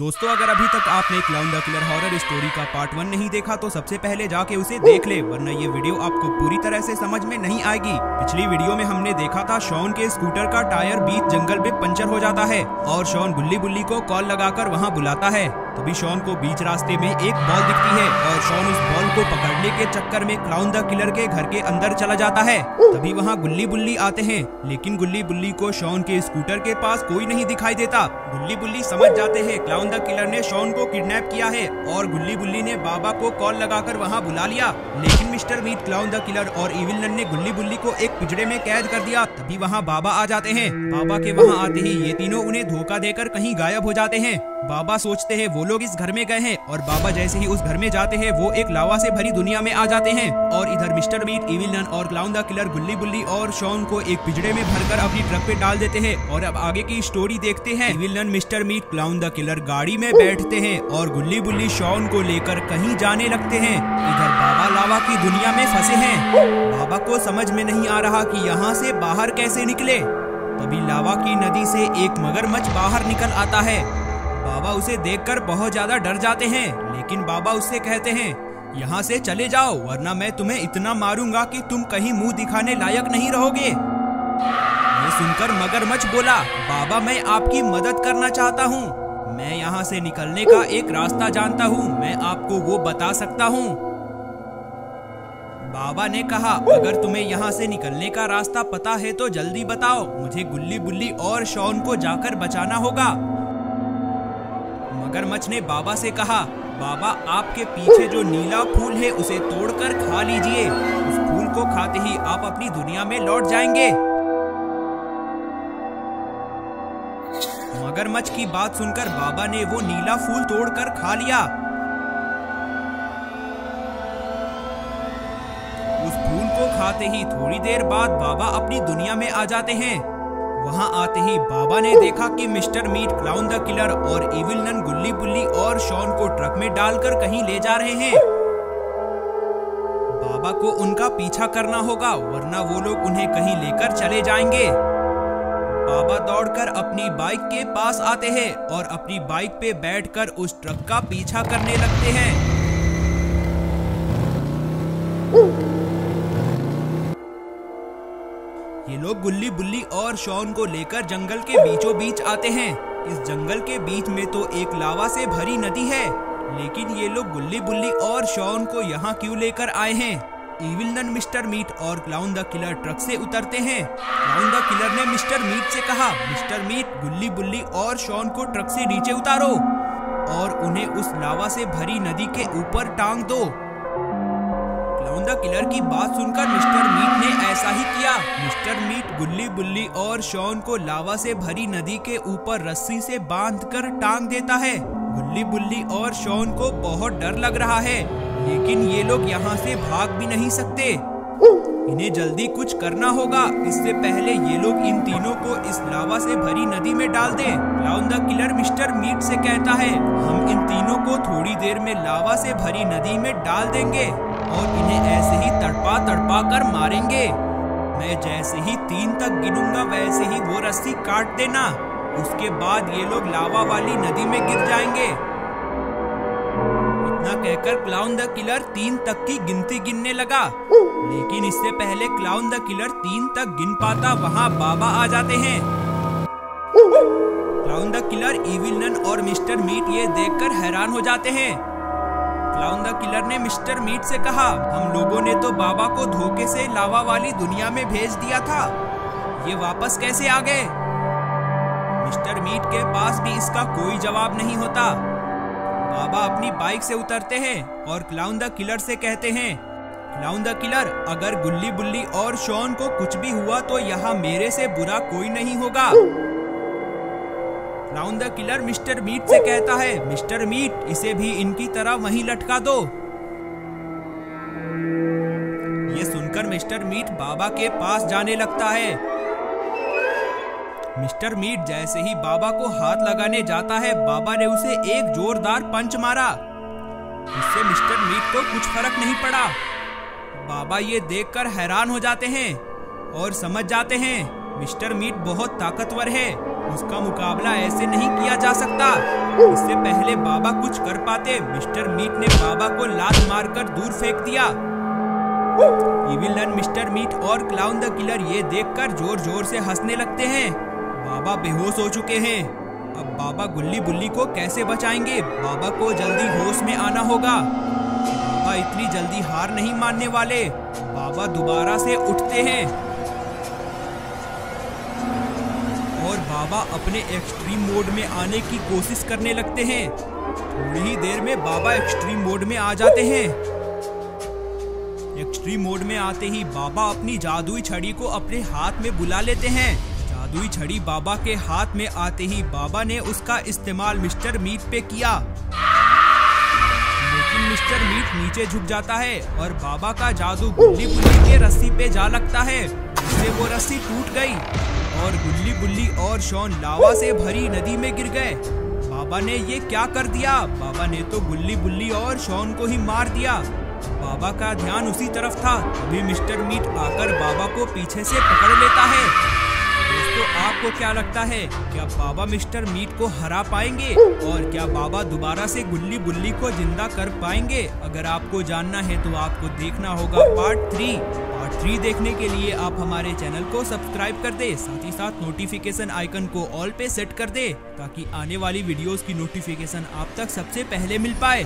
दोस्तों, अगर अभी तक आपने Clown the Killer horror story का पार्ट वन नहीं देखा तो सबसे पहले जाके उसे देख ले, वरना ये वीडियो आपको पूरी तरह से समझ में नहीं आएगी। पिछली वीडियो में हमने देखा था शॉन के स्कूटर का टायर बीच जंगल में पंचर हो जाता है और शॉन बुल्ली बुल्ली को कॉल लगाकर वहाँ बुलाता है। तभी शॉन को बीच रास्ते में एक बॉल दिखती है और शॉन उस बॉल को पकड़ने के चक्कर में क्लाउन द किलर के घर के अंदर चला जाता है। तभी वहाँ गुल्ली बुल्ली आते हैं, लेकिन गुल्ली बुल्ली को शॉन के स्कूटर के पास कोई नहीं दिखाई देता। गुल्ली बुल्ली समझ जाते हैं क्लाउन द किलर ने शॉन को किडनैप किया है और गुल्ली बुल्ली ने बाबा को कॉल लगाकर वहाँ बुला लिया। लेकिन Mister Meat Clown the Killer और इविल नन ने गुल्ली बुल्ली को एक पिंजड़े में कैद कर दिया। तभी वहाँ बाबा आ जाते हैं। बाबा के वहाँ आते ही ये तीनों उन्हें धोखा देकर कहीं गायब हो जाते हैं। बाबा सोचते हैं, वो लोग इस घर में गए हैं और बाबा जैसे ही उस घर में जाते हैं, वो एक लावा से भरी दुनिया में आ जाते हैं और इधर मिस्टर बीट इविल नन और Clown the Killer, Gulli Bulli और शॉन को एक पिजड़े में भरकर अपनी ट्रक पे डाल देते हैं और अब आगे की स्टोरी देखते हैं। Evil Nun, Mister Meat Clown the Killer गाड़ी में बैठते हैं और गुल्ली बुल्ली शॉन को लेकर कहीं जाने लगते हैं। इधर बाबा लावा की दुनिया में फंसे हैं। बाबा को समझ में नहीं आ रहा कि यहाँ से बाहर कैसे निकले। तभी लावा की नदी से एक मगरमच्छ बाहर निकल आता है। बाबा उसे देखकर बहुत ज़्यादा डर जाते हैं, लेकिन बाबा उससे कहते हैं, यहाँ से चले जाओ, वरना मैं तुम्हें इतना मारूँगा कि तुम कहीं मुँह दिखाने लायक नहीं रहोगे। ये सुनकर मगरमच्छ बोला, बाबा, मैं आपकी मदद करना चाहता हूँ। मैं यहाँ से निकलने का एक रास्ता जानता हूँ, मैं आपको वो बता सकता हूँ। बाबा ने कहा, अगर तुम्हें यहाँ से निकलने का रास्ता पता है तो जल्दी बताओ, मुझे गुल्ली बुल्ली और शॉन को जाकर बचाना होगा। मगरमच्छ ने बाबा से कहा, बाबा, आपके पीछे जो नीला फूल है, उसे तोड़कर खा लीजिए। उस फूल को खाते ही आप अपनी दुनिया में लौट जाएँगे। मगरमच्छ की बात सुनकर बाबा ने वो नीला फूल तोड़कर खा लिया। उस फूल को खाते ही थोड़ी देर बाद बाबा अपनी दुनिया में आ जाते हैं। वहाँ आते ही बाबा ने देखा कि Mister Meat Clown the Killer और इविल नन गुल्ली बुल्ली और शॉन को ट्रक में डालकर कहीं ले जा रहे हैं। बाबा को उनका पीछा करना होगा, वरना वो लोग उन्हें कहीं लेकर चले जाएँगे। बाबा दौड़कर अपनी बाइक के पास आते हैं और अपनी बाइक पे बैठकर उस ट्रक का पीछा करने लगते हैं। लोग गुल्ली बुल्ली और शॉन को लेकर जंगल के बीचों बीच आते हैं। इस जंगल के बीच में तो एक लावा से भरी नदी है। लेकिन ये लोग गुल्ली बुल्ली और शॉन को यहाँ क्यों लेकर आए हैं? इविल नन मिस्टर मीट और क्लाउन द किलर ट्रक से उतरते हैं। क्लाउन द किलर ने मिस्टर मीट से कहा मिस्टर मीट गुल्ली बुल्ली और शॉन को ट्रक से नीचे उतारो और उन्हें उस लावा से भरी नदी के ऊपर टांग दो। क्लाउन द किलर की बात सुनकर मिस्टर मीट ने ऐसा ही किया। मीट गुल्ली बुल्ली और शॉन को लावा से भरी नदी के ऊपर रस्सी से बांधकर टांग देता है। गुल्ली बुल्ली और शॉन को बहुत डर लग रहा है, लेकिन ये लोग यहाँ से भाग भी नहीं सकते। इन्हें जल्दी कुछ करना होगा। इससे पहले ये लोग इन तीनों को इस लावा से भरी नदी में डाल दें। Clown the Killer Mister Meat से कहता है, हम इन तीनों को थोड़ी देर में लावा से भरी नदी में डाल देंगे और इन्हें ऐसे ही तड़पा तड़पा कर मारेंगे। मैं जैसे ही तीन तक गिनूँगा, वैसे ही वो रस्सी काट देना। उसके बाद ये लोग लावा वाली नदी में गिर जाएँगे। इतना कहकर क्लाउन द किलर तीन तक की गिनती गिनने लगा। लेकिन इससे पहले क्लाउन द किलर तीन तक गिन पाता, वहाँ बाबा आ जाते हैं। Clown the Killer Evil Nun और मिस्टर मीट ये देखकर हैरान हो जाते हैं। क्लाउन द किलर ने मिस्टर मीट से कहा, हम लोगों ने तो बाबा को धोखे से लावा वाली दुनिया में भेज दिया था। ये वापस कैसे आ गए? मिस्टर मीट के पास भी इसका कोई जवाब नहीं होता। बाबा अपनी बाइक से उतरते हैं और क्लाउन द किलर से कहते हैं, क्लाउन द किलर, अगर गुल्ली बुल्ली और शॉन को कुछ भी हुआ तो यहाँ मेरे से बुरा कोई नहीं होगा। Clown the Killer Mister Meat से कहता है मिस्टर मीट इसे भी इनकी तरह वहीं लटका दो. ये सुनकर मिस्टर मीट बाबा के पास जाने लगता है। मिस्टर मीट जैसे ही बाबा को हाथ लगाने जाता है, बाबा ने उसे एक जोरदार पंच मारा। इससे मिस्टर मीट को कुछ फ़र्क नहीं पड़ा। बाबा ये देखकर हैरान हो जाते हैं और समझ जाते हैं मिस्टर मीट बहुत ताकतवर है। उसका मुकाबला ऐसे नहीं किया जा सकता। इससे पहले बाबा कुछ कर पाते। मिस्टर मीट ने बाबा को लात मारकर दूर फेंक दिया। मिस्टर मीट और क्लाउन द किलर ये देखकर ज़ोर ज़ोर से हंसने लगते हैं। बाबा बेहोश हो चुके हैं। अब बाबा गुल्ली बुल्ली को कैसे बचाएँगे? बाबा को जल्दी होश में आना होगा। बाबा इतनी जल्दी हार नहीं मानने वाले। बाबा दोबारा से उठते हैं। बाबा अपने एक्सट्रीम मोड में आने की कोशिश करने लगते हैं। थोड़ी ही देर में बाबा एक्सट्रीम मोड में आ जाते हैं। एक्सट्रीम मोड में आते ही बाबा अपनी जादुई छड़ी को अपने हाथ में बुला लेते हैं। जादुई छड़ी बाबा के हाथ में आते ही बाबा ने उसका इस्तेमाल मिस्टर मीट पे किया। लेकिन मिस्टर मीट नीचे झुक जाता है और बाबा का जादू गुल्ली बुल्ली के रस्सी पे जा लगता है। जिससे वो रस्सी टूट गई। और गुल्ली बुल्ली और शॉन लावा से भरी नदी में गिर गए। बाबा ने ये क्या कर दिया? बाबा ने तो गुल्ली बुल्ली और शॉन को ही मार दिया। बाबा का ध्यान उसी तरफ़ था, तभी मिस्टर मीट आकर बाबा को पीछे से पकड़ लेता है। दोस्तों आपको क्या लगता है? क्या बाबा मिस्टर मीट को हरा पाएँगे? और क्या बाबा दोबारा से गुल्ली बुल्ली को ज़िंदा कर पाएँगे? अगर आपको जानना है तो आपको देखना होगा पार्ट थ्री पार्ट थ्री देखने के लिए आप हमारे चैनल को सब्सक्राइब कर दे, साथ ही साथ नोटिफिकेशन आइकन को ऑल पे सेट कर दे, ताकि आने वाली वीडियोस की नोटिफिकेशन आप तक सबसे पहले मिल पाए।